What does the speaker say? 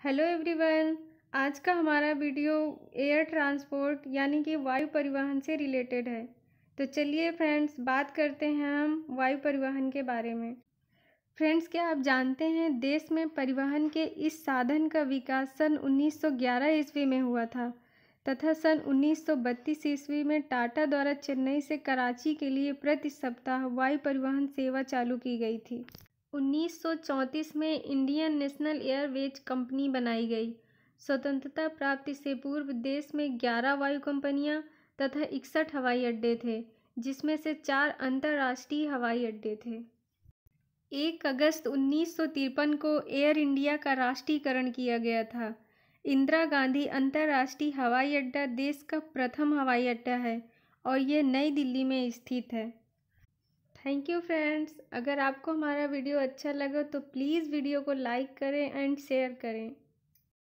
Hello everyone, आज का हमारा वीडियो एयर ट्रांसपोर्ट यानी कि वायु परिवहन से रिलेटेड है। तो चलिए फ्रेंड्स, बात करते हैं हम वायु परिवहन के बारे में। फ्रेंड्स, क्या आप जानते हैं देश में परिवहन के इस साधन का विकास सन 1911 ईस्वी में हुआ था, तथा सन 1932 ईस्वी में टाटा द्वारा चेन्नई से कराची के लिए प्रति सप्ताह वायु परिवहन सेवा चालू की गई थी। 1934 में इंडियन नेशनल एयरवेज कंपनी बनाई गई। स्वतंत्रता प्राप्ति से पूर्व देश में 11 वायु कंपनियाँ तथा इकसठ हवाई अड्डे थे, जिसमें से चार अंतर्राष्ट्रीय हवाई अड्डे थे। एक अगस्त उन्नीस सौ तिरपन को एयर इंडिया का राष्ट्रीयकरण किया गया था। इंदिरा गांधी अंतर्राष्ट्रीय हवाई अड्डा देश का प्रथम हवाई अड्डा है और यह नई दिल्ली में स्थित है। थैंक यू फ्रेंड्स अगर आपको हमारा वीडियो अच्छा लगा तो प्लीज़ वीडियो को लाइक करें एंड शेयर करें।